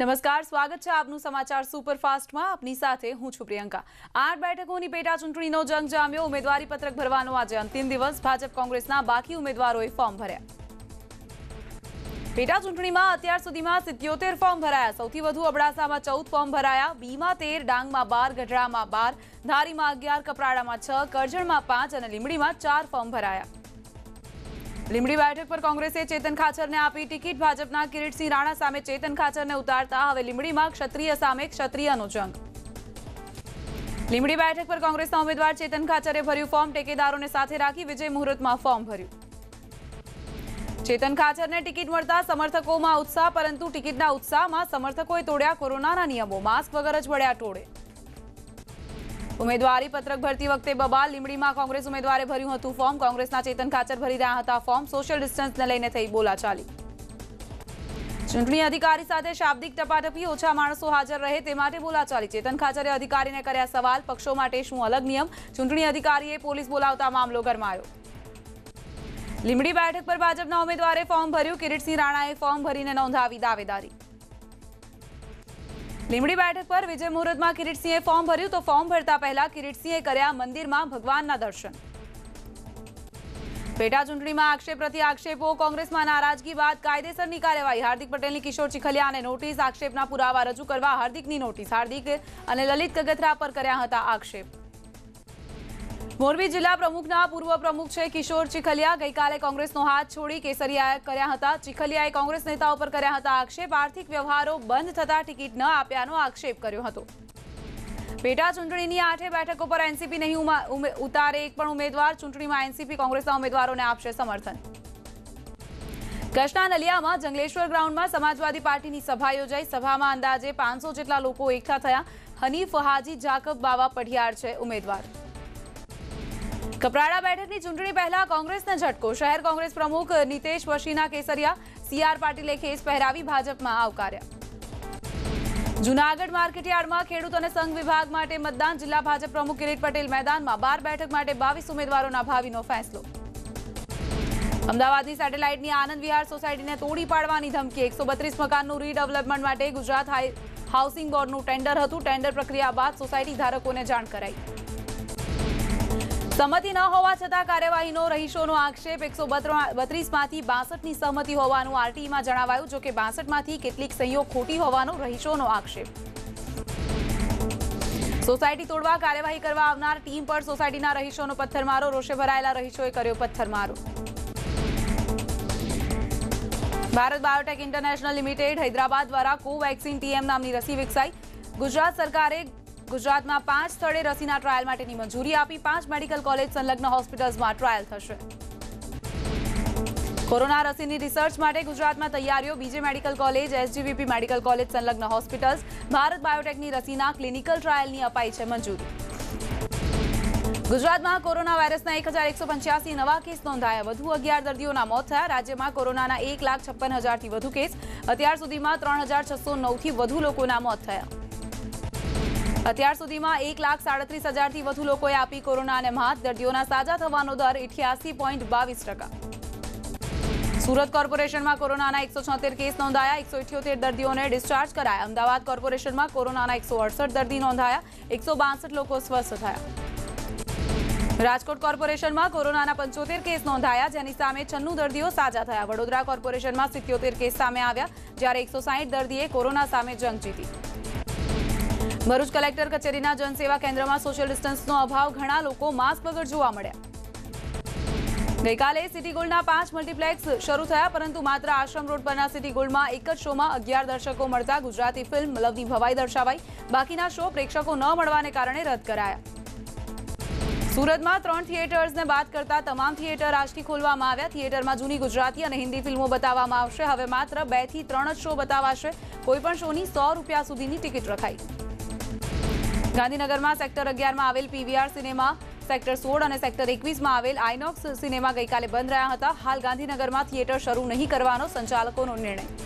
નમસ્કાર સ્વાગત છે આપનું સમાચાર સુપરફાસ્ટમાં આપની સાથે હું છું પ્રિયંકા આઠ બેઠકોની પેટા ચૂંટણીનો જંગ જામ્યો ઉમેદવારી પત્રક ભરવાનો આજે અંતિમ દિવસ ભાજપ કોંગ્રેસના બાકી ઉમેદવારોએ ફોર્મ ભર્યા પેટા ચૂંટણીમાં અત્યાર સુધીમાં સિત્યોતેર ફોર્મ ભરાયા સૌથી વધુ અબડાસામાં ચૌદ ફોર્મ ભરાયા બીમાં તેર ડાંગમાં બાર ગઢડામાં બાર ધારીમાં અગિયાર કપરાડામાં છ કરજણમાં પાંચ અને લીંબડીમાં ચાર ફોર્મ ભરાયા લીંબડી બેઠક પર કોંગ્રેસે ચેતન ખાચરને આપી ટિકિટ. ભાજપના કિરીટસિંહ રાણા સામે ચેતન ખાચરને ઉતારતા હવે લીંબડીમાં ક્ષત્રિય સામે ક્ષત્રિયનો જંગ. લીંબડી બેઠક પર કોંગ્રેસના ઉમેદવાર ચેતન ખાચરે ભર્યું ફોર્મ ટેકેદારોને સાથે રાખી વિજય મુહૂર્તમાં ફોર્મ ભર્યું. ચેતન ખાચરને ટિકિટ મળતા સમર્થકોમાં ઉત્સાહ, પરંતુ ટિકિટના ઉત્સાહમાં સમર્થકોએ તોડ્યા કોરોનાના નિયમો. માસ્ક વગર જ વળ્યા ટોળે. ઉમેદવારી પત્રક ભરતી વખતે બબાલ લીંબડીમાં કોંગ્રેસ ઉમેદવારે ભર્યું હતું ફોર્મ કોંગ્રેસના ચેતન ખાચર ભરી રહ્યા હતા ફોર્મ સોશિયલ ડિસ્ટન્સને લઈને થઈ બોલાચાલી ચૂંટણી અધિકારી સાથે શાબ્દિક ટપાટપી ઓછા માણસો હાજર રહે તે માટે બોલાચાલી ચેતન ખાચરે અધિકારીને કર્યા સવાલ પક્ષો માટે શું અલગ નિયમ ચૂંટણી અધિકારીએ પોલીસ બોલાવતા મામલો ગરમાયો લીંબડી બેઠક પર ભાજપના ઉમેદવારે ફોર્મ ભર્યું કિરીટસિંહ રાણાએ ફોર્મ ભરીને નોંધાવી દાવેદારી લીંબડી બેઠક પર વિજય મુહૂર્તમાં કિરીટસિંહે ફોર્મ ભર્યું તો ફોર્મ ભરતા પહેલા કિરીટસિંહે કર્યા મંદિરમાં ભગવાનના દર્શન પેટા ચૂંટણીમાં આક્ષેપ પ્રતિ આક્ષેપો કોંગ્રેસમાં નારાજગી બાદ કાયદેસરની કાર્યવાહી હાર્દિક પટેલની કિશોર ચીખલિયાને નોટિસ આક્ષેપના પુરાવા રજૂ કરવા હાર્દિકની નોટિસ હાર્દિક અને લલિત કગથરા પર કર્યા હતા આક્ષેપ મોરબી જિલ્લા પ્રમુખના પૂર્વ પ્રમુખ છે કિશોર ચીખલિયા. ગઈકાલે કોંગ્રેસનો હાથ છોડી કેસરિયા કર્યા હતા. ચીખલિયાએ કોંગ્રેસ નેતાઓ પર કર્યા હતા આક્ષેપ. આર્થિક વ્યવહારો બંધ થતા ટિકિટ ન આપ્યાનો આક્ષેપ કર્યો હતો. પેટા ચૂંટણીની આઠે બેઠકો પર એનસીપી નહીં ઉતારે એક પણ ઉમેદવાર. ચૂંટણીમાં એનસીપી કોંગ્રેસના ઉમેદવારોને આપશે સમર્થન. કચ્છના નલિયામાં જંગલેશ્વર ગ્રાઉન્ડમાં સમાજવાદી પાર્ટીની સભા યોજાઈ. સભામાં અંદાજે પાંચસો જેટલા લોકો એકઠા થયા. હનીફ હાજી, જાકબ બાવા પઢિયાર છે ઉમેદવાર. કપરાડા બેઠકની ચૂંટણી પહેલા કોંગ્રેસને ઝટકો શહેર કોંગ્રેસ પ્રમુખ નીતેશ વશીના કેસરિયા સીઆર પાટીલે ખેસ પહેરાવી ભાજપમાં આવકાર્યા જૂનાગઢ માર્કેટયાર્ડમાં ખેડૂત અને સંઘ વિભાગ માટે મતદાન જિલ્લા ભાજપ પ્રમુખ કિરીટ પટેલ મેદાનમાં બાર બેઠક માટે બાવીસ ઉમેદવારોના ભાવિનો ફેંસલો અમદાવાદની સેટેલાઇટની આનંદ વિહાર સોસાયટીને તોડી પાડવાની ધમકી એકસો બત્રીસ મકાનનું રીડેવલપમેન્ટ માટે ગુજરાત હાઈ- હાઉસિંગ બોર્ડનું ટેન્ડર હતું ટેન્ડર પ્રક્રિયા બાદ સોસાયટી ધારકોને જાણ કરાઈ સંમતિ ન હોવા છતાં કાર્યવાહીનો રહીશોનો આક્ષેપ એકસો બત્રીસમાંથી બાસઠની સહમતિ હોવાનું આરટીઈમાં જણાવાયું જો કે બાસઠમાંથી કેટલીક સહીઓ ખોટી હોવાનો રહીશોનો આક્ષેપ સોસાયટી તોડવા કાર્યવાહી કરવા આવનાર ટીમ પર સોસાયટીના રહીશોનો પથ્થરમારો રોષે ભરાયેલા રહીશોએ કર્યો પથ્થરમારો Bharat biotech international limited Hyderabad દ્વારા કોવેક્સિન ટીએમ નામની રસી વિકસાઈ ગુજરાત સરકારે ગુજરાતમાં પાંચ સ્થળે રસીના ટ્રાયલ માટેની મંજૂરી આપી પાંચ મેડિકલ કોલેજ સંલગ્ન હોસ્પિટલ્સમાં ટ્રાયલ થશે કોરોના રસીની રિસર્ચ માટે ગુજરાતમાં તૈયારીઓ બીજે medical college SGVP medical college સંલગ્ન હોસ્પિટલ્સ ભારત બાયોટેકની રસીના ક્લિનિકલ ટ્રાયલની અપાઈ છે મંજૂરી ગુજરાતમાં કોરોના વાયરસના એક હજાર એકસો પંચ્યાસી નવા કેસ નોંધાયા વધુ અગિયાર દર્દીઓના મોત થયા રાજ્યમાં કોરોનાના એક લાખ છપ્પન હજારથી વધુ કેસ અત્યાર સુધીમાં ત્રણ હજાર છસો નવથી વધુ લોકોના મોત થયા અત્યાર સુધીમાં એક લાખ સાડત્રીસ હજારથી વધુ લોકોએ આપી કોરોનાને માત દર્દીઓના સાજા થવાનો દર ઇઠ્યાસી પોઈન્ટ બાવીસ ટકા સુરત કોર્પોરેશનમાં કોરોનાના એકસો છોતેર કેસ નોંધાયા એકસો ઇઠ્યોતેર દર્દીઓને ડિસ્ચાર્જ કરાયા અમદાવાદ કોર્પોરેશનમાં કોરોનાના એકસો અડસઠ દર્દી નોંધાયા એકસો બાસઠ લોકો સ્વસ્થ થયા રાજકોટ કોર્પોરેશનમાં કોરોનાના પંચોતેર કેસ નોંધાયા જેની સામે છન્નું દર્દીઓ સાજા થયા વડોદરા કોર્પોરેશનમાં સિત્યોતેર કેસ સામે આવ્યા જ્યારે એકસો સાહીઠ દર્દીએ કોરોના સામે જંગ જીતી ભરૂચ કલેક્ટર કચેરીના જનસેવા કેન્દ્રમાં સોશિયલ ડિસ્ટન્સનો અભાવ ઘણા લોકો માસ્ક વગર જોવા મળ્યા ગઈકાલે સિટી ગોલ્ડના પાંચ મલ્ટીપ્લેક્સ શરૂ થયા પરંતુ માત્ર આશ્રમ રોડ પરના સિટી ગોલ્ડમાં એક જ શોમાં અગિયાર દર્શકો મળતા ગુજરાતી ફિલ્મ લવની ભવાઈ દર્શાવાઈ બાકીના શો પ્રેક્ષકો ન મળવાને કારણે રદ કરાયા સુરતમાં ત્રણ થિયેટર્સને બાદ કરતા તમામ થિયેટર આજથી ખોલવામાં આવ્યા થિયેટરમાં જૂની ગુજરાતી અને હિન્દી ફિલ્મો બતાવવામાં આવશે હવે માત્ર બે થી ત્રણ જ શો બતાવાશે કોઈપણ શોની સો રૂપિયા સુધીની ટિકિટ રખાઈ ગાંધીનગરમાં સેક્ટર અગિયારમાં આવેલ પીવીઆર સિનેમા સેક્ટર સોળ અને સેક્ટર એકવીસમાં આવેલ આઇનોક્સ સિનેમા ગઈકાલે બંધ રહ્યા હતા હાલ ગાંધીનગરમાં થિયેટર શરૂ નહીં કરવાનો સંચાલકોનો નિર્ણય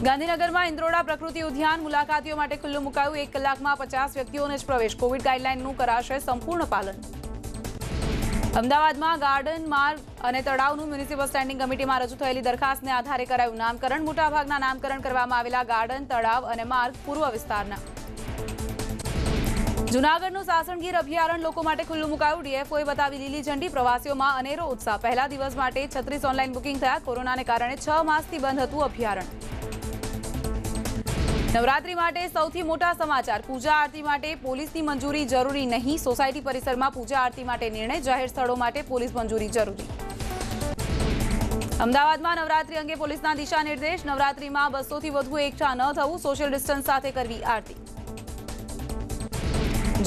ગાંધીનગરમાં ઇન્દ્રોડા પ્રકૃતિ ઉદ્યાન મુલાકાતીઓ માટે ખુલ્લું મુકાયું એક કલાકમાં પચાસ વ્યક્તિઓને જ પ્રવેશ કોવિડ ગાઈડલાઇનનું કરાશે સંપૂર્ણ પાલન અમદાવાદમાં ગાર્ડન માર્ગ અને તળાવનું મ્યુનિસિપલ સ્ટેન્ડિંગ કમિટીમાં રજૂ થયેલી દરખાસ્તને આધારે કરાયું નામકરણ મોટાભાગના નામકરણ કરવામાં આવેલા ગાર્ડન તળાવ અને માર્ગ પૂર્વ વિસ્તારના જૂનાગઢનું સાસણગીર અભયારણ્ય લોકો માટે ખુલ્લું મુકાયું ડીએફઓએ બતાવી લીલી ઝંડી પ્રવાસીઓમાં અનેરો ઉત્સાહ પહેલા દિવસ માટે છત્રીસ ઓનલાઈન બુકિંગ થયા કોરોનાને કારણે છ માસથી બંધ હતું અભયારણ્ય નવરાત્રી માટે સૌથી મોટા સમાચાર પૂજા આરતી માટે પોલીસની મંજૂરી જરૂરી નહીં સોસાયટી પરિસરમાં પૂજા આરતી માટે નિર્ણય જાહેર સ્થળો માટે પોલીસ મંજૂરી જરૂરી અમદાવાદમાં નવરાત્રી અંગે પોલીસના દિશા નિર્દેશ નવરાત્રીમાં બસોથી વધુ એકઠા ન થવું સોશિયલ ડિસ્ટન્સ સાથે કરવી આરતી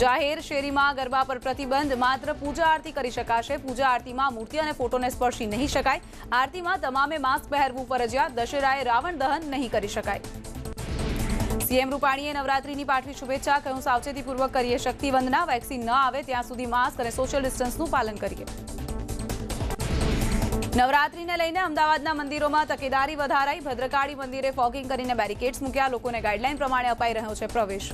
જાહેર શેરીમાં ગરબા પર પ્રતિબંધ, માત્ર પૂજા આરતી કરી શકાશે. પૂજા આરતીમાં મૂર્તિ અને ફોટોને સ્પર્શી નહીં શકાય. આરતીમાં તમામે માસ્ક પહેરવું ફરજિયાત. દશેરાએ રાવણ દહન નહીં કરી શકાય. સીએમ રૂપાણીએ નવરાત્રીની પાઠવી શુભેચ્છા. કહ્યું, સાવચેતીપૂર્વક કરીએ શક્તિ વંદના વેક્સિન ન આવે ત્યાં સુધી માસ્ક અને સોશિયલ ડિસ્ટન્સનું પાલન કરીએ. નવરાત્રીને લઈને અમદાવાદના મંદિરોમાં તકેદારી વધારાઈ. ભદ્રકાળી મંદિરે ફોગિંગ કરીને બેરિકેડ્સ મૂક્યા. લોકોને ગાઈડલાઈન પ્રમાણે અપાઈ રહ્યો છે પ્રવેશ.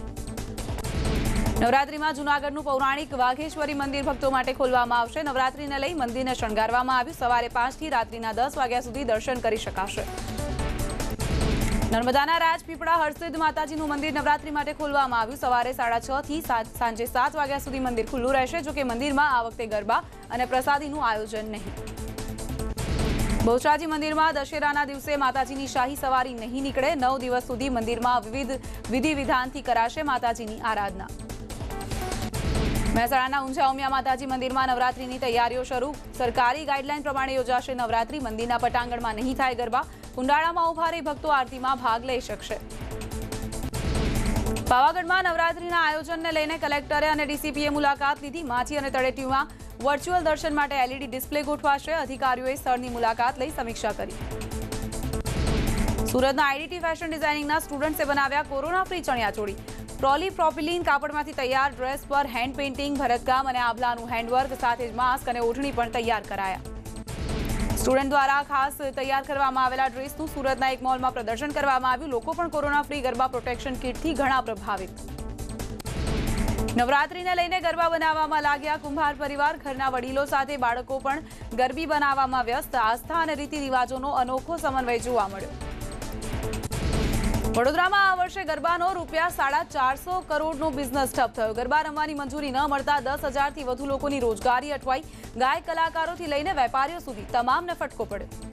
નવરાત્રીમાં જૂનાગઢનું પૌરાણિક વાઘેશ્વરી મંદિર ભક્તો માટે ખોલવામાં આવશે નવરાત્રીને લઈ મંદિરને શણગારવામાં આવ્યું સવારે પાંચથી રાત્રિના દસ વાગ્યા સુધી દર્શન કરી શકાશે નર્મદાના રાજપીપળા હરસિદ્ધ માતાજીનું મંદિર નવરાત્રી માટે ખોલવામાં આવ્યું સવારે સાડા છ થી સાંજે સાત વાગ્યા સુધી મંદિર ખુલ્લું રહેશે જોકે મંદિરમાં આ વખતે ગરબા અને પ્રસાદીનું આયોજન નહીં બહુચરાજી મંદિરમાં દશેરાના દિવસે માતાજીની શાહી સવારી નહીં નીકળે નવ દિવસ સુધી મંદિરમાં વિવિધ વિધિ વિધાનથી કરાશે માતાજીની આરાધના મહેસાણાના ઊંઝા ઉમિયા માતાજી મંદિરમાં નવરાત્રીની તૈયારીઓ શરૂ સરકારી ગાઈડલાઈન પ્રમાણે યોજાશે નવરાત્રી મંદિરના પટાંગણમાં નહીં થાય ગરબા કુંડાળામાં ઉભા રહી ભક્તો આરતીમાં ભાગ લઈ શકશે પાવાગઢમાં નવરાત્રીના આયોજનને લઈને કલેક્ટરે અને ડીસીપીએ મુલાકાત લીધી માછી અને તળેટીમાં વર્ચ્યુઅલ દર્શન માટે એલઈડી ડિસ્પ્લે ગોઠવાશે અધિકારીઓએ સ્થળની મુલાકાત લઈ સમીક્ષા કરી સુરતના આઈડીટી ફેશન ડિઝાઇનિંગના સ્ટુડન્ટ્સે બનાવ્યા કોરોના ફ્રી ચણિયાચોળી ટ્રોલી પ્રોપિલિન કાપડમાંથી તૈયાર ડ્રેસ પર હેન્ડ પેઇન્ટિંગ ભરતકામ અને આભલાનું હેન્ડવર્ક સાથે જ માસ્ક અને ઓઢણી પણ તૈયાર કરાયા સ્ટુડન્ટ દ્વારા ખાસ તૈયાર કરવામાં આવેલા ડ્રેસનું સુરતના એક મોલમાં પ્રદર્શન કરવામાં આવ્યું લોકો પણ કોરોના ફ્રી ગરબા પ્રોટેક્શન કિટથી ઘણા પ્રભાવિત નવરાત્રીને લઈને ગરબા બનાવવામાં લાગ્યા કુંભાર પરિવાર ઘરના વડીલો સાથે બાળકો પણ ગરબી બનાવવામાં વ્યસ્ત આસ્થા અને રીતિ રિવાજોનો અનોખો સમન્વય જોવા મળ્યો વડોદરામાં આ વર્ષે ગરબાનો રૂપિયા સાડા ચારસો કરોડનો બિઝનેસ ઠપ થયો ગરબા રમવાની મંજૂરી ન મળતા દસ હજારથી વધુ લોકોની રોજગારી અટવાઈ ગાયક કલાકારોથી લઈને વેપારીઓ સુધી તમામને ફટકો પડ્યો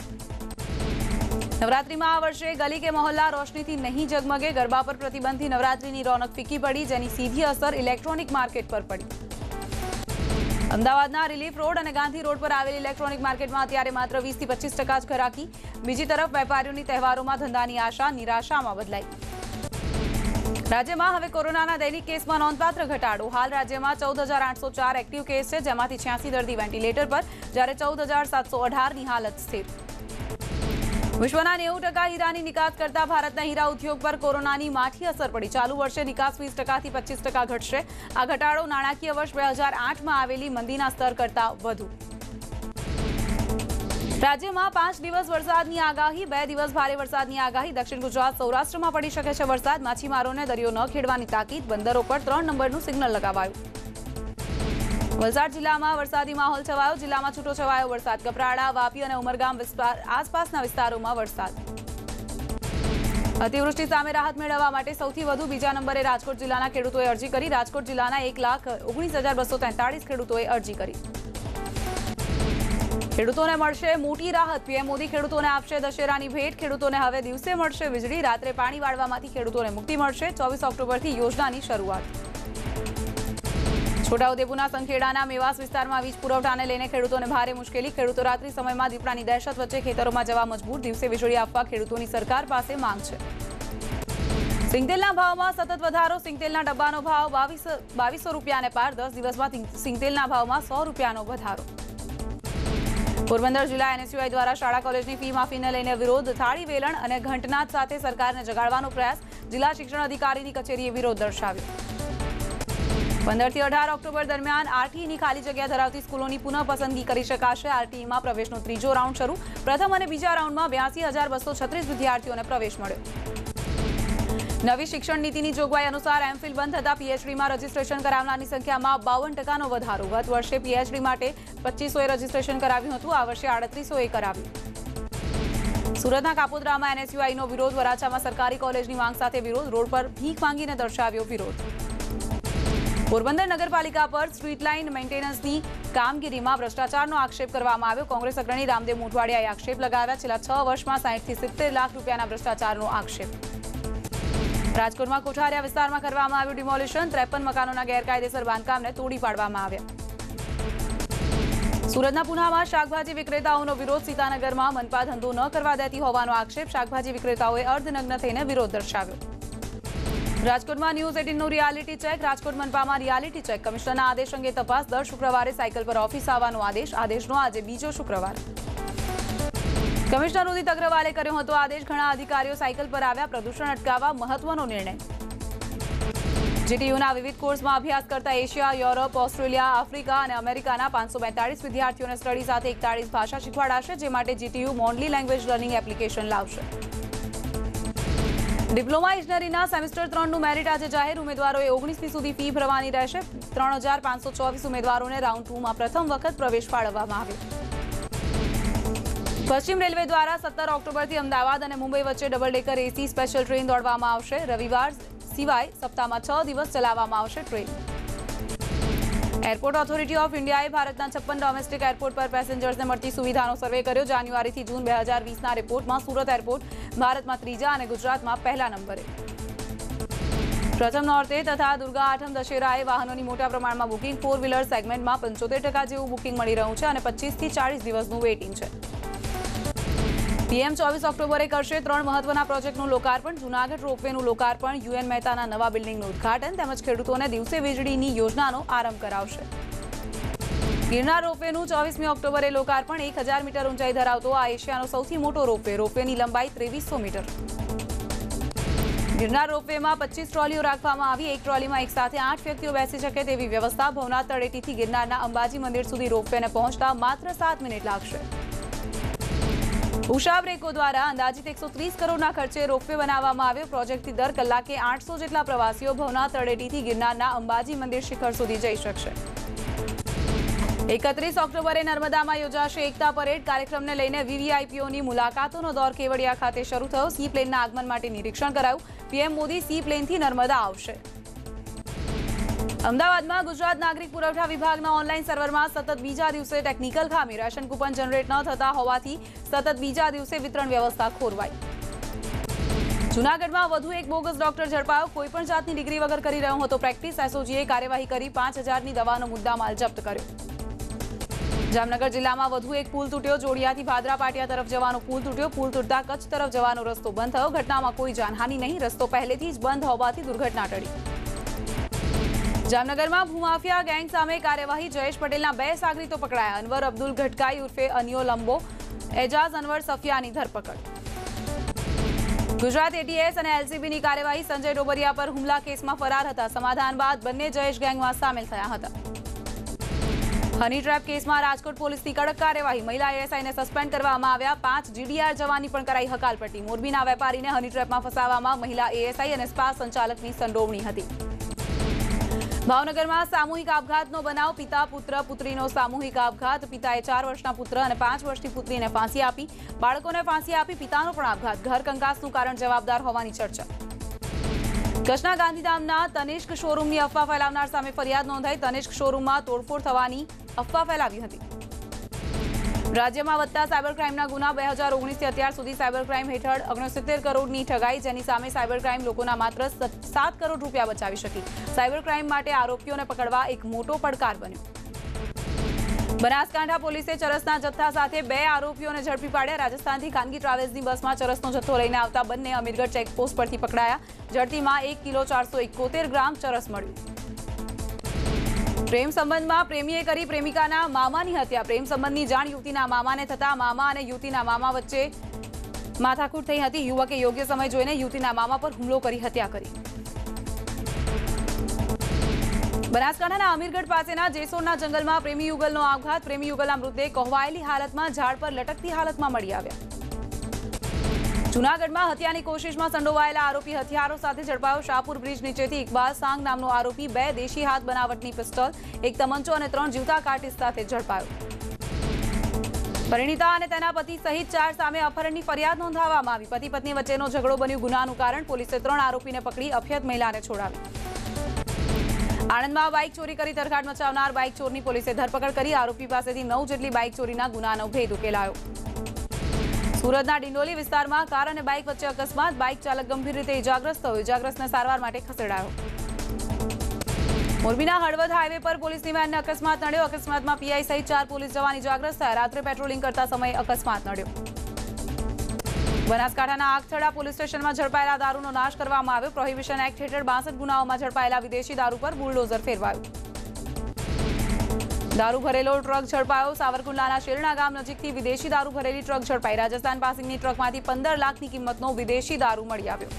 નવરાત્રીમાં આ વર્ષે ગલી કે મોહલ્લા રોશનીથી નહીં ઝગમગે ગરબા પર પ્રતિબંધથી નવરાત્રીની રોનક ફીકી પડી જેની સીધી અસર ઇલેક્ટ્રોનિક માર્કેટ પર પડી અમદાવાદના રિલીફ રોડ અને ગાંધી રોડ પર આવેલી ઇલેક્ટ્રોનિક માર્કેટમાં અત્યારે માત્ર વીસથી પચીસ ટકા જ ઘરાકી બીજી તરફ વેપારીઓની તહેવારોમાં ધંધાની આશા નિરાશામાં બદલાઈ રાજ્યમાં હવે કોરોનાના દૈનિક કેસમાં નોંધપાત્ર ઘટાડો હાલ રાજ્યમાં ચૌદ હજાર આઠસો ચાર એક્ટિવ કેસ છે જેમાંથી છ્યાસી દર્દી વેન્ટિલેટર પર જ્યારે ચૌદ હજાર સાતસો અઢારની હાલત સ્થિર વિશ્વના નેવું ટકા હીરાની નિકાસ કરતા ભારતના હીરા ઉદ્યોગ પર કોરોનાની માઠી અસર પડી ચાલુ વર્ષે નિકાસ વીસ ટકાથી પચીસ ટકા ઘટશે આ ઘટાડો નાણાકીય વર્ષ બે હજાર આઠમાં આવેલી મંદીના સ્તર કરતા વધુ રાજ્યમાં પાંચ દિવસ વરસાદની આગાહી બે દિવસ ભારે વરસાદની આગાહી દક્ષિણ ગુજરાત સૌરાષ્ટ્રમાં પડી શકે છે વરસાદ માછીમારોને દરિયો ન ખેડવાની તાકીદ બંદરો પર ત્રણ નંબરનું સિગ્નલ લગાવાયું વલસાડ જિલ્લામાં વરસાદી માહોલ છવાયો જિલ્લામાં છૂટો છવાયો વરસાદ કપરાડા વાપી અને ઉમરગામ વિસ્તાર આસપાસના વિસ્તારોમાં વરસાદ અતિવૃષ્ટિ સામે રાહત મેળવવા માટે સૌથી વધુ બીજા નંબરે રાજકોટ જિલ્લાના ખેડૂતોએ અરજી કરી રાજકોટ જિલ્લાના એક લાખ ઓગણીસ હજાર બસો તેતાળીસ ખેડૂતોએ અરજી કરી ખેડૂતોને મળશે મોટી રાહત પીએમ મોદી ખેડૂતોને આપશે દશેરાની ભેટ ખેડૂતોને હવે દિવસે મળશે વીજળી રાત્રે પાણી વાળવામાંથી ખેડૂતોને મુક્તિ મળશે ચોવીસ ઓક્ટોબરથી યોજનાની શરૂઆત છોટાઉદેપુરના સંખેડાના મેવાસ વિસ્તારમાં વીજ પુરવઠાને લઈને ખેડૂતોને ભારે મુશ્કેલી ખેડૂતો રાત્રિ સમયમાં દીપડાની દહેશત વચ્ચે ખેતરોમાં જવા મજબૂર દિવસે વીજળી આપવા ખેડૂતોની સરકાર પાસે માંગ છે સિંગતેલના ભાવમાં સતત વધારો સિંગતેલના ડબ્બાનો ભાવ બાવીસો રૂપિયાને પાર દસ દિવસમાં સિંગતેલના ભાવમાં સો રૂપિયાનો વધારો પોરબંદર જિલ્લા એનએસયુઆઈ દ્વારા શાળા કોલેજની ફી માફીને લઈને વિરોધ થાળી વેલણ અને ઘંટનાદ સાથે સરકારને જગાડવાનો પ્રયાસ જિલ્લા શિક્ષણ અધિકારીની કચેરીએ વિરોધ દર્શાવ્યો પંદરથી અઢાર ઓક્ટોબર દરમિયાન આરટીઈની ખાલી જગ્યા ધરાવતી સ્કૂલોની પુનઃ પસંદગી કરી શકાશે આરટીઈમાં પ્રવેશનો ત્રીજો રાઉન્ડ શરૂ પ્રથમ અને બીજા રાઉન્ડમાં બ્યાસી હજાર બસો છત્રીસ વિદ્યાર્થીઓને પ્રવેશ મળ્યો નવી શિક્ષણ નીતિની જોગવાઈ અનુસાર એમફિલ બંધ થતા પીએચડીમાં રજીસ્ટ્રેશન કરાવનારની સંખ્યામાં બાવન ટકાનો વધારો ગત વર્ષે પીએચડી માટે પચીસોએ રજીસ્ટ્રેશન કરાવ્યું હતું આ વર્ષે આડત્રીસોએ કરાવ્યું સુરતના કાપોદ્રામાં એનએસયુઆઈનો વિરોધ વરાછામાં સરકારી કોલેજની માંગ સાથે વિરોધ રોડ પર ભીખ માંગીને દર્શાવ્યો વિરોધ પોરબંદર નગરપાલિકા પર સ્ટ્રીટ લાઇન મેન્ટેનન્સની કામગીરીમાં ભ્રષ્ટાચારનો આક્ષેપ કરવામાં આવ્યો કોંગ્રેસ અગ્રણી રામદેવ મોઢવાડિયાએ આક્ષેપ લગાવ્યા છેલ્લા છ વર્ષમાં સાહીઠથી સિત્તેર લાખ રૂપિયાના ભ્રષ્ટાચારનો આક્ષેપ રાજકોટમાં કોઠારિયા વિસ્તારમાં કરવામાં આવ્યું ડિમોલિશન ત્રેપન મકાનોના ગેરકાયદેસર બાંધકામને તોડી પાડવામાં આવ્યા સુરતના પુનામાં શાકભાજી વિક્રેતાઓનો વિરોધ સીતાનગરમાં મનપા ધંધો ન કરવા દેતી હોવાનો આક્ષેપ શાકભાજી વિક્રેતાઓએ અર્ધનગ્ન થઈને વિરોધ દર્શાવ્યો રાજકોટમાં ન્યૂઝ એટીનનું રિયાલિટી ચેક રાજકોટ મનપામાં રિયાલિટી ચેક કમિશનરના આદેશ અંગે તપાસ દર શુક્રવારે સાયકલ પર ઓફિસ આવવાનો આદેશ આદેશનો આજે બીજો શુક્રવાર કમિશનર ઉદિત અગ્રવાલે કર્યો હતો આદેશ ઘણા અધિકારીઓ સાયકલ પર આવ્યા પ્રદૂષણ અટકાવવા મહત્વનો નિર્ણય જીટીયુના વિવિધ કોર્સમાં અભ્યાસ કરતા એશિયા યુરોપ ઓસ્ટ્રેલિયા આફ્રિકા અને અમેરિકાના પાંચસો બેતાળીસ વિદ્યાર્થીઓને સ્ટડી સાથે એકતાળીસ ભાષા શીખવાડાશે જે માટે GTU Mondly language learning application લાવશે ડિપ્લોમા ઇજનેરીના સેમિસ્ટર ત્રણનું મેરિટ આજે જાહેર. ઉમેદવારોએ ઓગણીસમી સુધી ફી ભરવાની રહેશે. ત્રણ હજાર પાંચસો ચોવીસ ઉમેદવારોને રાઉન્ડ ટુમાં પ્રથમ વખત પ્રવેશ ફાળવવામાં આવ્યો. પશ્ચિમ રેલવે દ્વારા સત્તર ઓક્ટોબરથી અમદાવાદ અને મુંબઈ વચ્ચે double decker AC special train દોડવામાં આવશે. રવિવાર સિવાય સપ્તાહમાં છ દિવસ ચલાવવામાં આવશે ટ્રેન એરપોર્ટ ઓથોરિટી ઓફ ઇન્ડિયાએ ભારતના છપ્પન ડોમેસ્ટિક એરપોર્ટ પર પેસેન્જર્સને મળતી સુવિધાનો સર્વે કર્યો. જાન્યુઆરીથી જૂન બે હજાર વીસના રિપોર્ટમાં સુરત એરપોર્ટ ભારતમાં ત્રીજા અને ગુજરાતમાં પહેલા નંબરે પ્રથમ નોર્તે તથા દુર્ગા આઠમ દશેરાએ વાહનોની મોટા પ્રમાણમાં બુકિંગ ફોર વ્હીલર સેગમેન્ટમાં પંચોતેર જેવું બુકિંગ મળી રહ્યું છે અને પચીસથી ચાળીસ દિવસનું વેઇટિંગ છે. પીએમ ચોવીસ ઓક્ટોબરે કરશે ત્રણ મહત્વના પ્રોજેક્ટનું લોકાર્પણ. જૂનાગઢ રોપવેનું લોકાર્પણ, યુએન મહેતાના નવા બિલ્ડિંગનું ઉદઘાટન તેમજ ખેડૂતોને દિવસે વીજળીની યોજનાનો આરંભ કરાવશે. ગિરનાર રોપવેનું ચોવીસમી ઓક્ટોબરે લોકાર્પણ. એક મીટર ઊંચાઈ ધરાવતો આ એશિયાનો સૌથી મોટો રોપવે. રોપવેની લંબાઈ ત્રેવીસો મીટર. ગિરનાર રોપવેમાં પચીસ ટ્રોલીઓ રાખવામાં આવી. એક ટ્રોલીમાં એક સાથે આઠ વ્યક્તિઓ બેસી શકે તેવી વ્યવસ્થા. ભવનાથ તળેટીથી ગિરનારના અંબાજી મંદિર સુધી રોપવેને પહોંચતા માત્ર સાત મિનિટ લાગશે. ઉષા બ્રેકો દ્વારા અંદાજિત એકસો ત્રીસ કરોડના ખર્ચે રોપવે બનાવવામાં આવ્યો પ્રોજેક્ટથી દર કલાકે આઠસો જેટલા પ્રવાસીઓ ભવનાથ તળેટીથી ગિરનારના અંબાજી મંદિર શિખર સુધી જઈ શકશે એકત્રીસ ઓક્ટોબરે નર્મદામાં યોજાશે એકતા પરેડ કાર્યક્રમને લઈને વીવીઆઈપીઓની મુલાકાતોનો દોર કેવડિયા ખાતે શરૂ થયો સી પ્લેનના આગમન માટે નિરીક્ષણ કરાયું પીએમ મોદી સી પ્લેનથી નર્મદા આવશે અમદાવાદમાં ગુજરાત નાગરિક પુરવઠા વિભાગના ઓનલાઈન સર્વરમાં સતત બીજા દિવસે ટેકનિકલ ખામી રેશન કૂપન જનરેટ ન થતા હોવાથી સતત બીજા દિવસે વિતરણ વ્યવસ્થા ખોરવાઈ જૂનાગઢમાં વધુ એક બોગસ ડોક્ટર ઝડપાયો કોઈપણ જાતની ડિગ્રી વગર કરી રહ્યો હતો પ્રેક્ટિસ એસઓજીએ કાર્યવાહી કરી પાંચ હજારની દવાનો મુદ્દામાલ જપ્ત કર્યો જામનગર જિલ્લામાં વધુ એક પુલ તૂટ્યો જોડિયાથી ભાદરા પાટિયા તરફ જવાનો પુલ તૂટ્યો પુલ તૂટતા કચ્છ તરફ જવાનો રસ્તો બંધ થયો ઘટનામાં કોઈ જાનહાનિ નહીં રસ્તો પહેલેથી જ બંધ હોવાથી દુર્ઘટના ટળી જામનગરમાં ભૂમાફિયા ગેંગ સામે કાર્યવાહી જયેશ પટેલના બે સાગરીતો પકડાયા અનવર અબ્દુલ ઘટકાઈ ઉર્ફે અનિયો લંબો એજાઝ અનવર સફિયાની ધરપકડ ગુજરાત એટીએસ અને એલસીબીની કાર્યવાહી સંજય ડોબરિયા પર હુમલા કેસમાં ફરાર હતા સમાધાન બાદ બંને જયેશ ગેંગમાં સામેલ થયા હતા હની ટ્રેપ કેસમાં રાજકોટ પોલીસની કડક કાર્યવાહી મહિલા એએસઆઈને સસ્પેન્ડ કરવામાં આવ્યા પાંચ જીડીઆર જવાની પણ કરાઈ હકાલપટ્ટી મોરબીના વેપારીને હની ટ્રેપમાં ફસાવવામાં મહિલા એએસઆઈ અને સ્પા સંચાલકની સંડોવણી હતી ભાવનગરમાં સામૂહિક આપઘાતનો બનાવ પિતા પુત્ર પુત્રીનો સામૂહિક આપઘાત પિતાએ ચાર વર્ષના પુત્ર અને પાંચ વર્ષની પુત્રીને ફાંસી આપી બાળકોને ફાંસી આપી પિતાનો પણ આપઘાત ઘર કંકાસનું કારણ જવાબદાર હોવાની ચર્ચા કચ્છના ગાંધીધામના તનિષ્ક શોરૂમની અફવા ફેલાવનાર સામે ફરિયાદ નોંધાઈ તનિષ્ક શોરૂમમાં તોડફોડ થવાની અફવા ફેલાવી હતી રાજ્યમાં વધતા સાયબર ક્રાઇમના ગુના બે હજાર ઓગણીસથી અત્યાર સુધી સાયબર ક્રાઇમ હેઠળ ઓગણસિત્તેર કરોડની ઠગાઈ જેની સામે સાયબર ક્રાઇમ લોકોના માત્ર સાત કરોડ રૂપિયા બચાવી શકી સાયબર ક્રાઇમ માટે આરોપીઓને પકડવા એક મોટો પડકાર બન્યો બનાસકાંઠા પોલીસે ચરસના જથ્થા સાથે બે આરોપીઓને ઝડપી પાડ્યા રાજસ્થાનથી ખાનગી ટ્રાવેલ્સની બસમાં ચરસનો જથ્થો લઈને આવતા બંને અમીરગઢ ચેકપોસ્ટ પરથી પકડાયા ઝડતીમાં એક કિલો ચારસો એકોતેર ગ્રામ ચરસ મળ્યું પ્રેમ સંબંધમાં પ્રેમીએ કરી પ્રેમિકાના મામાની હત્યા પ્રેમ સંબંધની જાણ યુવતીના મામાને થતા મામા અને યુવતીના મામા વચ્ચે માથાકૂટ થઈ હતી યુવકે યોગ્ય સમય જોઈને યુવતીના મામા પર હુમલો કરી હત્યા કરી બનાસકાંઠાના અમીરગઢ પાસેના જેસોરના જંગલમાં પ્રેમી યુગલનો આપઘાત પ્રેમી યુગલના મૃતદેહ કોહવાયેલી હાલતમાં ઝાડ પર લટકતી હાલતમાં મળી આવ્યા જૂનાગઢમાં હત્યાની કોશિશમાં સંડોવાયેલા આરોપી હથિયારો સાથે ઝડપાયો શાહપુર બ્રિજ નીચેથી ઇકબાલ સાંગ નામનો આરોપી બે દેશી હાથ બનાવટની પિસ્તોલ એક તમંચો અને ત્રણ જીવતા કાર્ટિસ સાથે ઝડપાયો પરિણીતા અને તેના પતિ સહિત ચાર સામે અપહરણની ફરિયાદ નોંધાવવામાં આવી પતિ પત્ની વચ્ચેનો ઝઘડો બન્યું ગુનાનું કારણ પોલીસે ત્રણ આરોપીને પકડી અફયત મહિલાને છોડાવી આણંદમાં બાઇક ચોરી કરી તરખાટ મચાવનાર બાઇક ચોરની પોલીસે ધરપકડ કરી આરોપી પાસેથી નવ જેટલી બાઇક ચોરીના ગુનાનો ભેદ ઉકેલાયો સુરતના ડિંડોલી વિસ્તારમાં કાર અને બાઇક વચ્ચે અકસ્માત. બાઇક ચાલક ગંભીર રીતે ઇજાગ્રસ્ત થયો. ઇજાગ્રસ્તને સારવાર માટે ખસેડાયો. મોરબીના હળવદ હાઈવે પર પોલીસની વેનને અકસ્માત નડ્યો. અકસ્માતમાં પીઆઈ સહિત ચાર પોલીસ જવાન ઇજાગ્રસ્ત થયા. રાત્રે પેટ્રોલિંગ કરતા સમયે અકસ્માત નડ્યો. બનાસકાંઠાના આગથડા પોલીસ સ્ટેશનમાં ઝડપાયેલા દારૂનો નાશ કરવામાં આવ્યો. પ્રોહિબિશન એક્ટ હેઠળ બાસઠ ગુનાઓમાં ઝડપાયેલા વિદેશી દારૂ પર બુલડોઝર ફેરવાયું. દારૂ ભરેલો ટ્રક ઝડપાયો. સાવરકુંડલાના શેરણા ગામ નજીકથી વિદેશી દારૂ ભરેલી ટ્રક ઝડપાઈ. રાજસ્થાન પાસિંગની ટ્રકમાંથી પંદર લાખની કિંમતનો વિદેશી દારૂ મળી આવ્યો.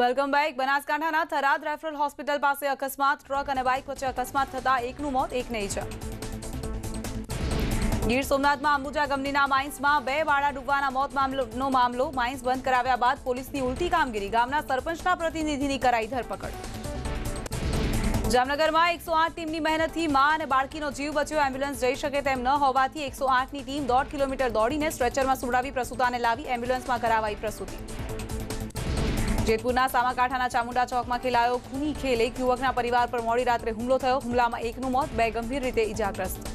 વેલકમ બેક બનાસકાંઠાના થરાદ રેફરલ હોસ્પિટલ પાસે અકસ્માત. ટ્રક અને બાઇક વચ્ચે અકસ્માત થતા એકનું મોત એકને ઈજા ગીર સોમનાથમાં અંબુજા ગમનીના માઇન્સમાં બે વાડા ડૂબવાના મોત મામલોનો મામલો. માઇન્સ બંધ કરાવ્યા બાદ પોલીસની ઉલટી કામગીરી. ગામના સરપંચના પ્રતિનિધિની કરાઈ ધરપકડ. જામનગરમાં એકસો આઠ ટીમની મહેનતથી મા અને બાળકીનો જીવ બચ્યો એમ્બ્યુલન્સ જઈ શકે તેમ ન હોવાથી એકસો આઠની ટીમ દોઢ કિલોમીટર દોડીને સ્ટ્રેચરમાં સુવડાવી પ્રસૂતાને લાવી એમ્બ્યુલન્સમાં કરાવાઈ પ્રસૂતિ જેતપુરના સામાકાંઠાના ચામુંડા ચોકમાં ખેલાયો ખૂની ખેલ એક યુવકના પરિવાર પર મોડી રાત્રે હુમલો થયો હુમલામાં એકનું મોત બે ગંભીર રીતે ઇજાગ્રસ્ત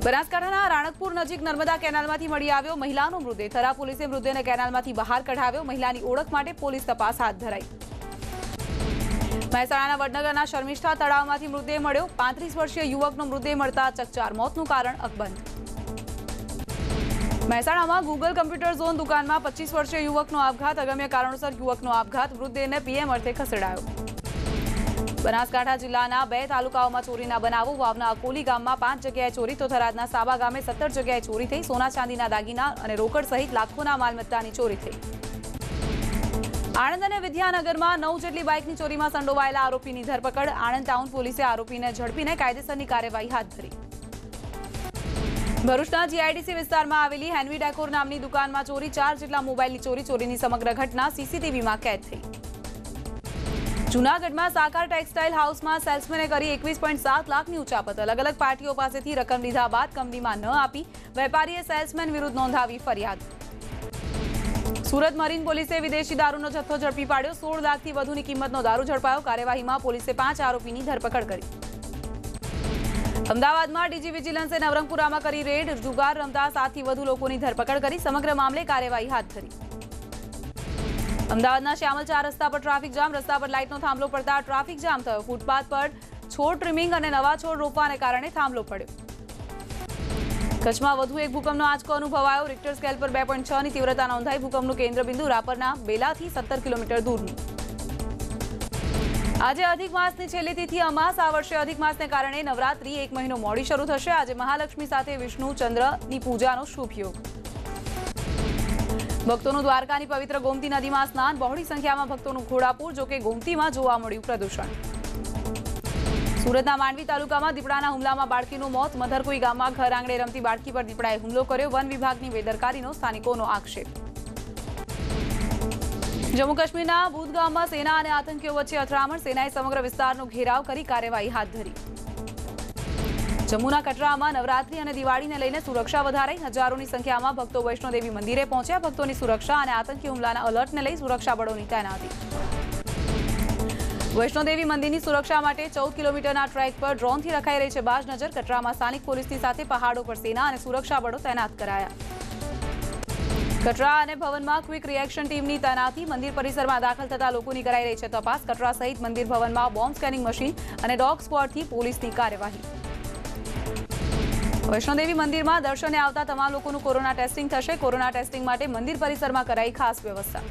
બનાસકાંઠાના રાણકપુર નજીક નર્મદા કેનાલમાંથી મળી આવ્યો મહિલાનો મૃતદેહ થરા પોલીસે મૃતદેહને કેનાલમાંથી બહાર કઢાવ્યો મહિલાની ઓળખ માટે પોલીસ તપાસ હાથ ધરાઈ મહેસાણાના વડનગરના શર્મિષ્ઠા તળાવમાંથી મૃતદેહ મળ્યો પાંત્રીસ વર્ષીય યુવકનો મૃતદેહ મળતા ચકચાર મોતનું કારણ અકબંધ મહેસાણામાં ગૂગલ કમ્પ્યુટર ઝોન દુકાનમાં પચીસ વર્ષીય યુવકનો આપઘાત અગમ્ય કારણોસર યુવકનો આપઘાત મૃતદેહને પીએમ અર્થે ખસેડાયો બનાસકાંઠા જિલ્લાના બે તાલુકાઓમાં ચોરીના બનાવો વાવના અકોલી ગામમાં પાંચ જગ્યાએ ચોરી તો થરાદના સાબા ગામે સત્તર જગ્યાએ ચોરી થઈ સોના ચાંદીના દાગીના અને રોકડ સહિત લાખોના માલમત્તાની ચોરી થઈ આણંદ અને વિદ્યાનગરમાં નવ જેટલી બાઇકની ચોરીમાં સંડોવાયેલા આરોપીની ધરપકડ આણંદ ટાઉન પોલીસે આરોપીને ઝડપીને કાયદેસરની કાર્યવાહી હાથ ધરી ભરૂચના જીઆઈડીસી વિસ્તારમાં આવેલી હેનવી ડેકોર નામની દુકાનમાં ચોરી ચાર જેટલા મોબાઈલની ચોરી ચોરીની સમગ્ર ઘટના સીસીટીવીમાં કેદ થઈ જૂનાગઢમાં સાકાર ટેક્સટાઇલ હાઉસમાં સેલ્સમેને કરી એકવીસ પોઈન્ટ સાત લાખની ઉચાપત અલગ અલગ પાર્ટીઓ પાસેથી રકમ લીધા બાદ કંપનીમાં ન આપી વેપારીએ સેલ્સમેન વિરુદ્ધ નોંધાવી ફરિયાદ સુરત મરીન પોલીસે વિદેશી દારૂનો જથ્થો ઝડપી પાડ્યો સોળ લાખથી વધુની કિંમતનો દારૂ ઝડપાયો કાર્યવાહીમાં પોલીસે પાંચ આરોપીની ધરપકડ કરી અમદાવાદમાં ડીજી વિજિલન્સે નવરંગપુરામાં કરી રેડ જુગાર રમતા સાતથી વધુ લોકોની ધરપકડ કરી સમગ્ર મામલે કાર્યવાહી હાથ ધરી અમદાવાદના શ્યામલ ચાર રસ્તા પર ટ્રાફિક જામ રસ્તા પર લાઇટનો થાંભલો પડતા ટ્રાફિક જામ થયો ફૂટપાથ પર છોડ ટ્રીમિંગ અને નવા છોડ રોપવાને કારણે થાંભલો પડ્યો કચ્છમાં વધુ એક ભૂકંપનો આંચકો અનુભવાયો રિક્ટર સ્કેલ પર બે પોઈન્ટ છની તીવ્રતા નોંધાઈ ભૂકંપનું કેન્દ્રબિંદુ રાપરના બેલાથી સત્તર કિલોમીટર દૂરનું આજે અધિક માસની છેલ્લી તિથિ અમાસ આ વર્ષે અધિક માસને કારણે નવરાત્રી એક મહિનો મોડી શરૂ થશે આજે મહાલક્ષ્મી સાથે વિષ્ણુ ચંદ્રની પૂજાનો શુભ યોગ ભક્તોનું દ્વારકાની પવિત્ર ગોમતી નદીમાં સ્નાન બહોળી સંખ્યામાં ભક્તોનું ઘોડાપુર જોકે ગોમતીમાં જોવા મળ્યું પ્રદૂષણ સુરતના માંડવી તાલુકામાં દીપડાના હુમલામાં બાળકીનું મોત મધરકુઈ ગામમાં ઘર આંગણે રમતી બાળકી પર દીપડાએ હુમલો કર્યો વન વિભાગની બેદરકારીનો સ્થાનિકોનો આક્ષેપ જમ્મુ કાશ્મીરના બુદગામમાં સેના અને આતંકીઓ વચ્ચે અથડામણ સેનાએ સમગ્ર વિસ્તારનો ઘેરાવ કરી કાર્યવાહી હાથ ધરી જમ્મુના કટરામાં નવરાત્રી અને દિવાળીને લઈને સુરક્ષા વધારાઈ હજારોની સંખ્યામાં ભક્તો વૈષ્ણોદેવી મંદિરે પહોંચ્યા ભક્તોની સુરક્ષા અને આતંકી હુમલાના અલર્ટને લઈ સુરક્ષા બળોની તૈનાતી વૈષ્ણોદેવી મંદિરની સુરક્ષા માટે ચૌદ કિલોમીટરના ટ્રેક પર ડ્રોનથી રખાઈ રહી છે બાજ નજર કટરામાં સ્થાનિક પોલીસની સાથે પહાડો પર સેના અને સુરક્ષા બળો તૈનાત કરાયા કટરા અને ભવનમાં ક્વિક રિએક્શન ટીમની તૈનાતી મંદિર પરિસરમાં દાખલ થતા લોકોની કરાઈ રહી છે તપાસ કટરા સહિત મંદિર ભવનમાં બોમ્બ સ્કેનિંગ મશીન અને ડોગ સ્ક્વોડથી પોલીસની કાર્યવાહી વૈષ્ણોદેવી મંદિરમાં દર્શને આવતા તમામ લોકોનું કોરોના ટેસ્ટિંગ થશે કોરોના ટેસ્ટિંગ માટે મંદિર પરિસરમાં કરાઈ ખાસ વ્યવસ્થા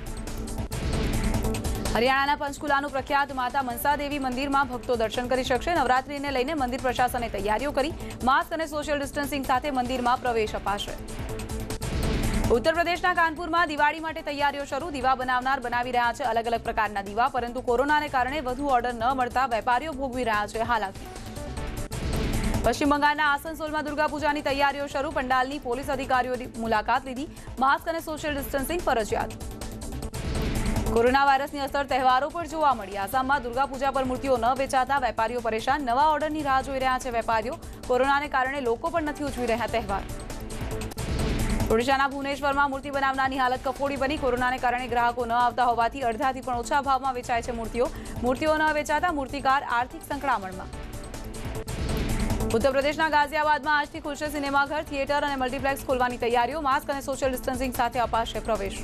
હરિયાણાના પંચકુલાનું પ્રખ્યાત માતા મનસાદેવી મંદિરમાં ભક્તો દર્શન કરી શકશે નવરાત્રીને લઈને મંદિર પ્રશાસને તૈયારીઓ કરી માસ્ક અને સોશિયલ ડિસ્ટન્સિંગ સાથે મંદિરમાં પ્રવેશ અપાશે ઉત્તર પ્રદેશના કાનપુરમાં દિવાળી માટે તૈયારીઓ શરૂ દીવા બનાવનાર બનાવી રહ્યા છે અલગ અલગ પ્રકારના દીવા પરંતુ કોરોનાને કારણે વધુ ઓર્ડર ન મળતા વેપારીઓ ભોગવી રહ્યા છે હાલાકી પશ્ચિમ બંગાળના આસનસોલમાં દુર્ગા પૂજાની તૈયારીઓ શરૂ પંડાલની પોલીસ અધિકારીઓની મુલાકાત લીધી માસ્ક અને સોશિયલ ડિસ્ટન્સિંગ ફરજિયાત કોરોના વાયરસની અસર તહેવારો પર જોવા મળી આસામમાં દુર્ગા પૂજા પર મૂર્તિઓ ન વેચાતા વેપારીઓ પરેશાન નવા ઓર્ડરની રાહ જોઈ રહ્યા છે વેપારીઓ કોરોનાને કારણે લોકો પણ નથી ઉજવી રહ્યા તહેવાર ઓડિશાના ભુવનેશ્વરમાં મૂર્તિ બનાવનારની હાલત કફોડી બની કોરોનાને કારણે ગ્રાહકો ન આવતા હોવાથી અડધાથી પણ ઓછા ભાવમાં વેચાય છે મૂર્તિઓ મૂર્તિઓ ન વેચાતા મૂર્તિકાર આર્થિક સંકળામણમાં ઉત્તર પ્રદેશના ગાઝિયાબાદમાં આજથી ખુલશે સિનેમાઘર થિયેટર અને મલ્ટીપ્લેક્સ ખોલવાની તૈયારીઓ માસ્ક અને સોશિયલ ડિસ્ટન્સિંગ સાથે અપાશે પ્રવેશ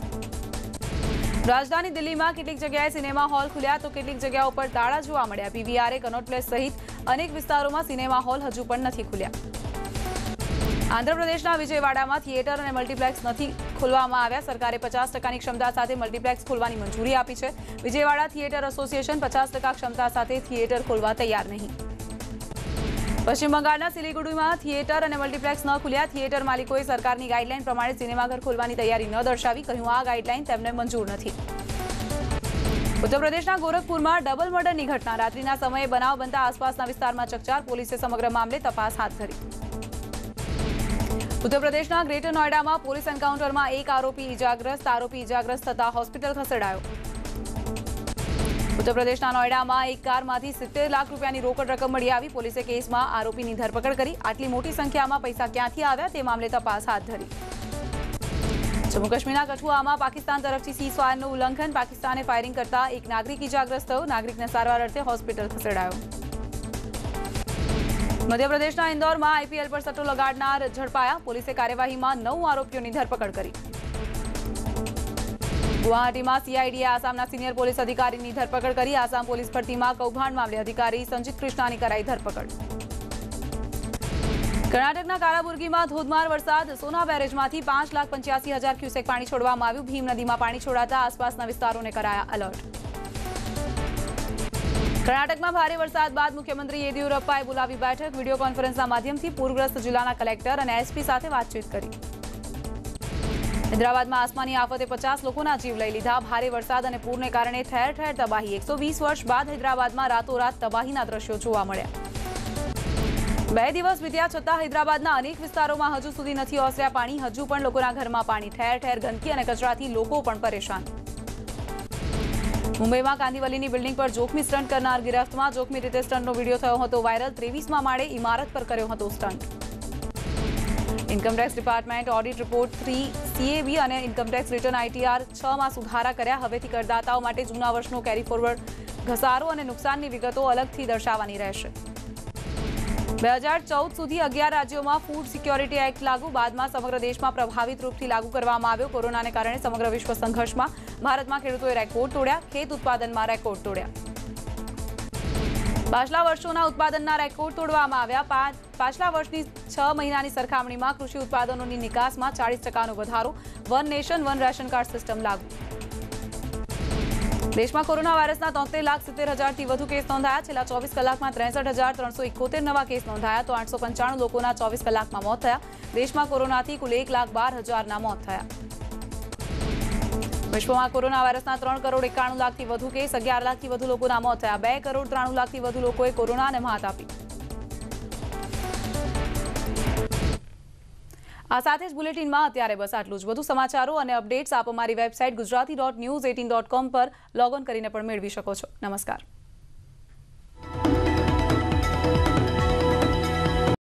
રાજધાની દિલ્હીમાં કેટલીક જગ્યાએ સિનેમા હોલ ખુલ્યા તો કેટલીક જગ્યાઓ પર તાળા જોવા મળ્યા પીવીઆરએ કનોટ પ્લેસ સહિત અનેક વિસ્તારોમાં સિનેમા હોલ હજુ પણ નથી ખુલ્યા આંધ્રપ્રદેશના વિજયવાડામાં થિયેટર અને મલ્ટીપ્લેક્સ નથી ખોલવામાં આવ્યા સરકારે પચાસ ટકાની ક્ષમતા સાથે મલ્ટીપ્લેક્સ ખોલવાની મંજૂરી આપી છે વિજયવાડા થિયેટર એસોસિએશન પચાસ ટકા ક્ષમતા સાથે થિયેટર ખોલવા તૈયાર નહીં પશ્ચિમ બંગાળના સિલિગુડીમાં થિયેટર અને મલ્ટીપ્લેક્સ ન ખુલ્યા થિયેટર માલિકોએ સરકારની ગાઈડલાઈન પ્રમાણે સિનેમાઘર ખોલવાની તૈયારી ન દર્શાવી કહ્યું આ ગાઈડલાઈન તેમને મંજૂર નથી ઉત્તર પ્રદેશના ગોરખપુરમાં ડબલ મર્ડરની ઘટના રાત્રિના સમયે બનાવ બનતા આસપાસના વિસ્તારમાં ચકચાર પોલીસે સમગ્ર મામલે તપાસ હાથ ધરી ઉત્તર પ્રદેશના ગ્રેટર નોઈડામાં પોલીસ એન્કાઉન્ટરમાં એક આરોપી ઇજાગ્રસ્ત આરોપી ઇજાગ્રસ્ત થતા હોસ્પિટલ ખસેડાયો ઉત્તર પ્રદેશના નોઈડામાં એક કારમાંથી સિત્તેર લાખ રૂપિયાની રોકડ રકમ મળી આવી પોલીસે કેસમાં આરોપીની ધરપકડ કરી આટલી મોટી સંખ્યામાં પૈસા ક્યાંથી આવ્યા તે મામલે તપાસ હાથ ધરી જમ્મુ કાશ્મીરના કઠુઆમાં પાકિસ્તાન તરફથી સીઝ ફાયરનું ઉલ્લંઘન પાકિસ્તાને ફાયરિંગ કરતા એક નાગરિક ઇજાગ્રસ્ત થયો નાગરિકને સારવાર અર્થે હોસ્પિટલ ખસેડાયો મધ્યપ્રદેશના ઇન્દોરમાં આઈપીએલ પર સટ્ટો લગાડનાર ઝડપાયા પોલીસે કાર્યવાહીમાં નવ આરોપીઓની ધરપકડ કરી ગુવાહાટીમાં સીઆઈડીએ આસામના સિનિયર પોલીસ અધિકારીની ધરપકડ કરી. આસામ પોલીસ ભરતીમાં કૌભાંડ મામલે અધિકારી સંજીત કૃષ્ણાની કરાઈ ધરપકડ. કર્ણાટકના કારાબુર્ગીમાં ધોધમાર વરસાદ. સોના બેરેજમાંથી પાંચ લાખ પંચ્યાસી હજાર ક્યુસેક પાણી છોડવામાં આવ્યું. ભીમ નદીમાં પાણી છોડાતા આસપાસના વિસ્તારોને કરાયા એલર્ટ કર્ણાટકમાં ભારે વરસાદ બાદ મુખ્યમંત્રી યેદિયુરપ્પાએ બોલાવી બેઠક. વીડિયો કોન્ફરન્સના માધ્યમથી પૂરગ્રસ્ત જિલ્લાના કલેક્ટર અને એસપી સાથે વાતચીત કરી. હૈદરાબાદમાં આસમાની આફતે પચાસ લોકોના જીવ લઈ લીધા ભારે વરસાદ અને પૂરને કારણે ઠેર ઠેર તબાહી એકસો વીસ વર્ષ બાદ હૈદરાબાદમાં રાતોરાત તબાહીના દ્રશ્યો જોવા મળ્યા બે દિવસ વીત્યા છતાં હૈદરાબાદના અનેક વિસ્તારોમાં હજુ સુધી નથી ઓસર્યા પાણી હજુ પણ લોકોના ઘરમાં પાણી ઠેર ઠેર ગંદકી અને કચરાથી લોકો પણ પરેશાન મુંબઈમાં કાંદીવલીની બિલ્ડિંગ પર જોખમી સ્ટન્ટ કરનાર ગિરફ્તમાં જોખમી રીતે સ્ટન્ટનો વિડીયો થયો હતો વાયરલ ત્રેવીસમાં માળે ઇમારત પર કર્યો હતો stunt income tax department audit report three CAB અને ઇન્કમટેક્સ રિટર્ન આઈટીઆર છ માં સુધારા કર્યા હવેથી કરદાતાઓ માટે જૂના વર્ષનો કેરી ફોરવર્ડ ઘસારો અને નુકસાનની વિગતો અલગથી દર્શાવવાની રહેશે બે હજાર ચૌદ સુધી અગિયાર રાજ્યોમાં ફૂડ સિક્યોરિટી એક્ટ લાગુ બાદમાં સમગ્ર દેશમાં પ્રભાવિત રૂપથી લાગુ કરવામાં આવ્યો કોરોનાને કારણે સમગ્ર વિશ્વ સંઘર્ષમાં ભારતમાં ખેડૂતોએ રેકોર્ડ તોડ્યા ખેત ઉત્પાદનમાં રેકોર્ડ તોડ્યા પાછલા વર્ષોના ઉત્પાદનના રેકોર્ડ તોડવામાં આવ્યા પાછલા વર્ષની છ મહિનાની સરખામણીમાં કૃષિ ઉત્પાદનોની નિકાસમાં ચાળીસ ટકાનો વધારો one nation one ration card system લાગુ દેશમાં કોરોના વાયરસના તોતેર લાખ સિત્તેર હજારથી વધુ કેસ નોંધાયા છેલ્લા ચોવીસ કલાકમાં ત્રેસઠ હજાર ત્રણસો ઇકોતેર નવા કેસ નોંધાયા તો આઠસો પંચાણું લોકોના ચોવીસ કલાકમાં મોત થયા દેશમાં કોરોનાથી કુલ એક લાખ બાર હજારના મોત થયા વિશ્વમાં કોરોના વાયરસના ત્રણ કરોડ એકાણું લાખથી વધુ કેસ, અગિયાર લાખથી વધુ લોકોના મોત થયા. બે કરોડ ત્રાણું લાખથી વધુ લોકોએ કોરોનાને માત આપી. આ સાથે જ બુલેટિનમાં અત્યારે બસ આટલું જ. વધુ સમાચારો અને અપડેટ્સ આપ અમારી website Gujarati dot news eighteen dot com પર લોગ કરીને પણ મેળવી શકો છો. નમસ્કાર.